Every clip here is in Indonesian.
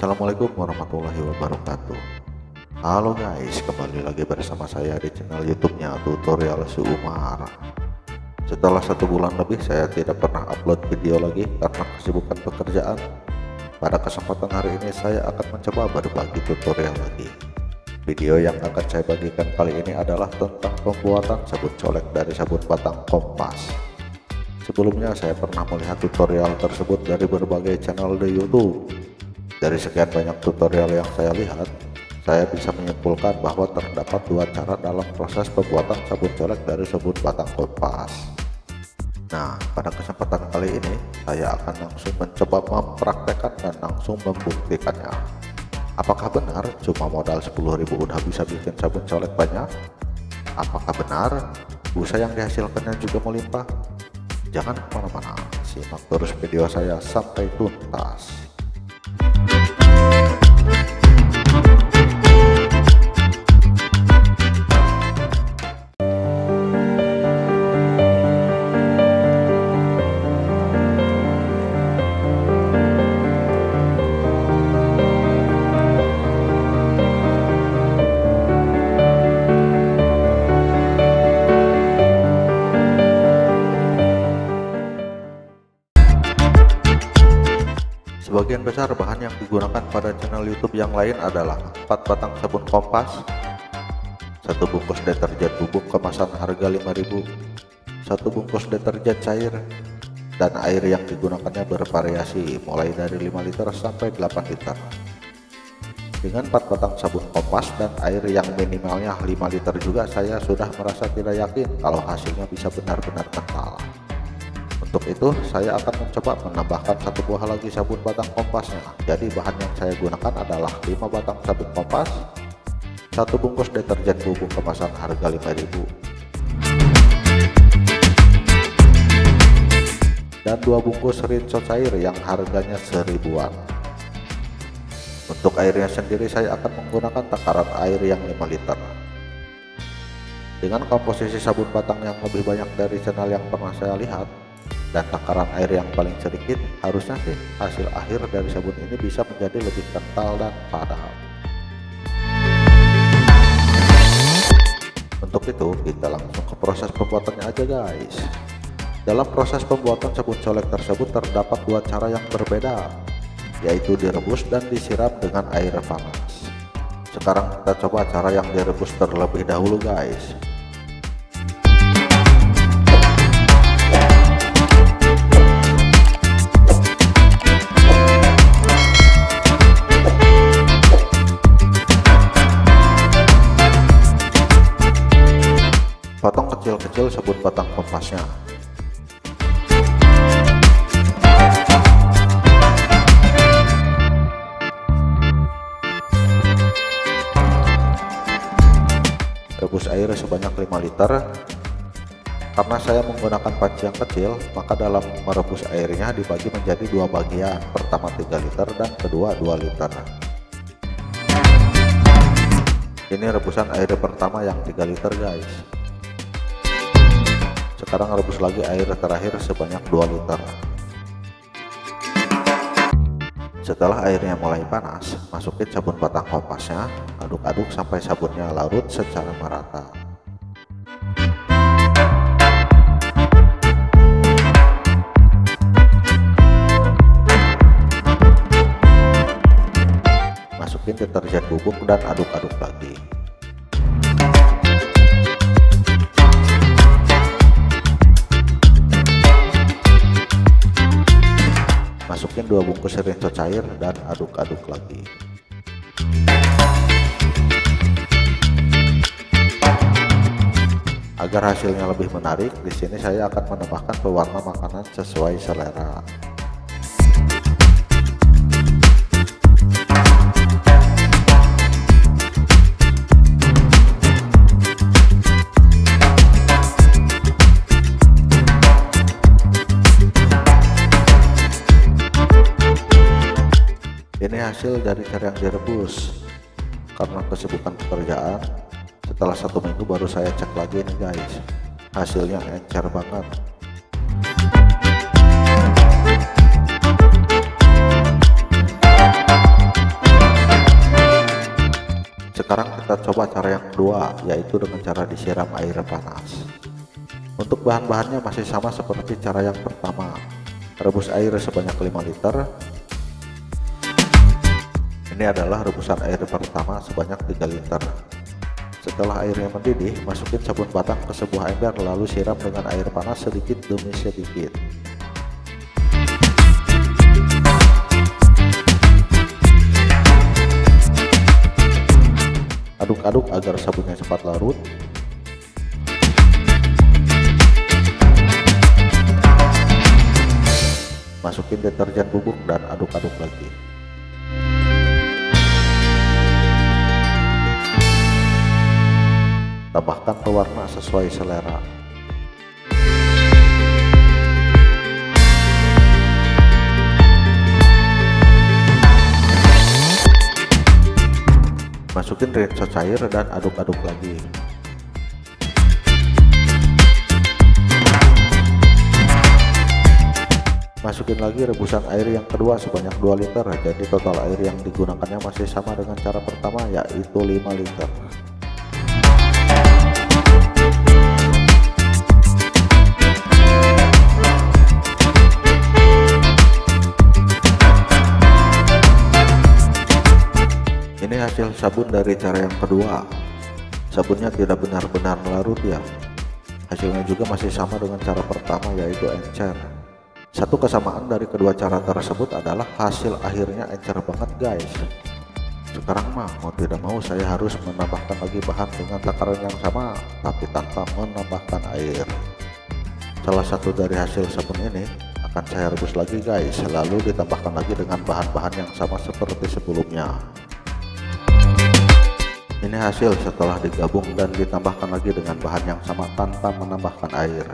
Assalamualaikum warahmatullahi wabarakatuh. Halo guys, kembali lagi bersama saya di channel youtube-nya Tutorial Su Umar. Setelah satu bulan lebih saya tidak pernah upload video lagi karena kesibukan pekerjaan. Pada kesempatan hari ini saya akan mencoba berbagi tutorial lagi. Video yang akan saya bagikan kali ini adalah tentang pembuatan sabun colek dari sabun batang kompas. Sebelumnya saya pernah melihat tutorial tersebut dari berbagai channel di YouTube. Dari sekian banyak tutorial yang saya lihat, saya bisa menyimpulkan bahwa terdapat dua cara dalam proses pembuatan sabun colek dari sabun batang kompas. Nah, pada kesempatan kali ini, saya akan langsung mencoba mempraktekkan dan langsung membuktikannya. Apakah benar cuma modal 10.000 udah bisa bikin sabun colek banyak? Apakah benar busa yang dihasilkannya juga melimpah? Jangan ke mana-mana, simak terus video saya sampai tuntas. Sebagian besar bahan yang digunakan pada channel YouTube yang lain adalah 4 batang sabun kompas, satu bungkus deterjen bubuk kemasan harga 5000, satu bungkus deterjen cair, dan air yang digunakannya bervariasi mulai dari 5 liter sampai 8 liter. Dengan 4 batang sabun kompas dan air yang minimalnya 5 liter juga saya sudah merasa tidak yakin kalau hasilnya bisa benar-benar kental. Untuk itu saya akan mencoba menambahkan satu buah lagi sabun batang kompasnya. Jadi bahan yang saya gunakan adalah 5 batang sabun kompas, satu bungkus deterjen bubuk kemasan harga 5000 dan dua bungkus rinso cair yang harganya seribuan. Untuk airnya sendiri saya akan menggunakan takaran air yang 5 liter. Dengan komposisi sabun batang yang lebih banyak dari channel yang pernah saya lihat, dan takaran air yang paling sedikit harusnya sih hasil akhir dari sabun ini bisa menjadi lebih kental dan padat untuk itu kita langsung ke proses pembuatannya aja guys. Dalam proses pembuatan sabun colek tersebut terdapat dua cara yang berbeda yaitu direbus dan disiram dengan air panas. Sekarang kita coba cara yang direbus terlebih dahulu guys sebanyak 5 liter. Karena saya menggunakan panci yang kecil maka dalam merebus airnya dibagi menjadi dua bagian. Pertama 3 liter dan kedua 2 liter. Ini rebusan air pertama yang 3 liter guys. Sekarang rebus lagi air terakhir sebanyak 2 liter. Setelah airnya mulai panas masukin sabun batang kompasnya aduk-aduk sampai sabunnya larut secara merata deterjen bubuk dan aduk-aduk lagi masukin dua bungkus rinso cair dan aduk-aduk lagi. Agar hasilnya lebih menarik di sini saya akan menambahkan pewarna makanan sesuai selera Ini hasil dari cara yang direbus. Karena kesibukan pekerjaan, setelah satu minggu baru saya cek lagi ini guys. Hasilnya encer banget. Sekarang kita coba cara yang kedua, yaitu dengan cara disiram air panas. Untuk bahan-bahannya masih sama seperti cara yang pertama. Rebus air sebanyak 5 liter, ini adalah rebusan air pertama sebanyak 3 liter. Setelah airnya mendidih, masukin sabun batang ke sebuah ember lalu siram dengan air panas sedikit demi sedikit. Aduk-aduk agar sabunnya cepat larut. Masukin deterjen bubuk dan aduk-aduk lagi. Tambahkan pewarna sesuai selera. Masukin rinso cair dan aduk-aduk lagi. Masukin lagi rebusan air yang kedua sebanyak 2 liter, jadi total air yang digunakannya masih sama dengan cara pertama yaitu 5 liter. Ini hasil sabun dari cara yang kedua. Sabunnya tidak benar-benar melarut ya. Hasilnya juga masih sama dengan cara pertama yaitu encer. Satu kesamaan dari kedua cara tersebut adalah hasil akhirnya encer banget guys. Sekarang mah mau tidak mau saya harus menambahkan lagi bahan dengan takaran yang sama tapi tanpa menambahkan air. Salah satu dari hasil sabun ini akan saya rebus lagi guys lalu ditambahkan lagi dengan bahan-bahan yang sama seperti sebelumnya ini hasil setelah digabung dan ditambahkan lagi dengan bahan yang sama tanpa menambahkan air.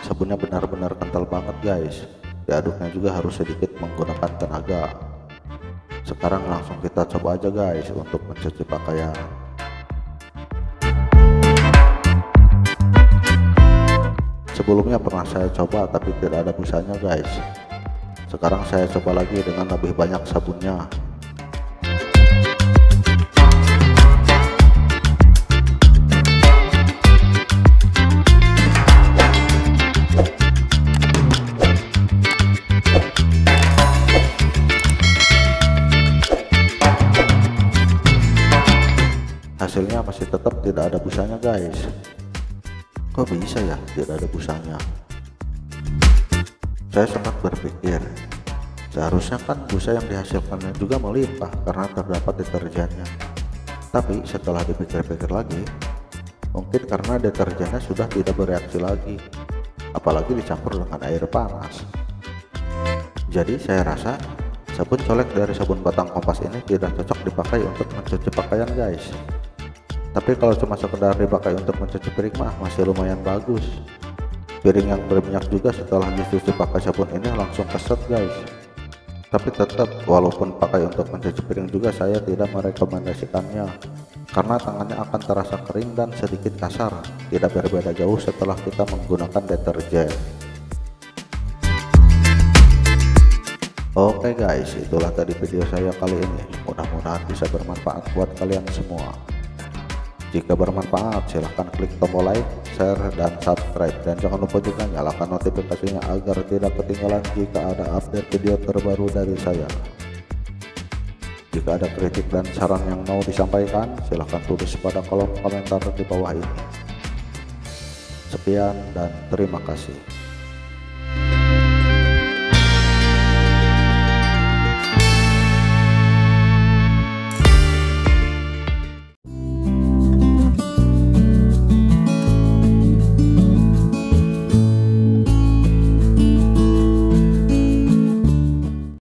Sabunnya benar-benar kental banget guys. Diaduknya juga harus sedikit menggunakan tenaga. Sekarang langsung kita coba aja guys untuk mencuci pakaian. Sebelumnya pernah saya coba tapi tidak ada busanya guys. Sekarang saya coba lagi dengan lebih banyak sabunnya. Guys. Kok bisa ya tidak ada busanya? Saya sempat berpikir seharusnya kan busa yang dihasilkannya juga melimpah karena terdapat deterjennya. Tapi setelah dipikir-pikir lagi mungkin karena deterjennya sudah tidak bereaksi lagi apalagi dicampur dengan air panas. Jadi saya rasa sabun colek dari sabun batang kompas ini tidak cocok dipakai untuk mencuci pakaian guys tapi kalau cuma sekedar dipakai untuk mencuci piring mah masih lumayan bagus. Piring yang berminyak juga setelah dicuci pakai sabun ini langsung keset guys. Tapi tetap walaupun pakai untuk mencuci piring juga saya tidak merekomendasikannya. Karena tangannya akan terasa kering dan sedikit kasar. Tidak berbeda jauh setelah kita menggunakan deterjen. Oke okay guys, itulah tadi video saya kali ini. Mudah-mudahan bisa bermanfaat buat kalian semua. Jika bermanfaat, silahkan klik tombol like, share, dan subscribe. Dan jangan lupa juga nyalakan notifikasinya agar tidak ketinggalan jika ada update video terbaru dari saya. Jika ada kritik dan saran yang mau disampaikan, silahkan tulis pada kolom komentar di bawah ini. Sekian dan terima kasih.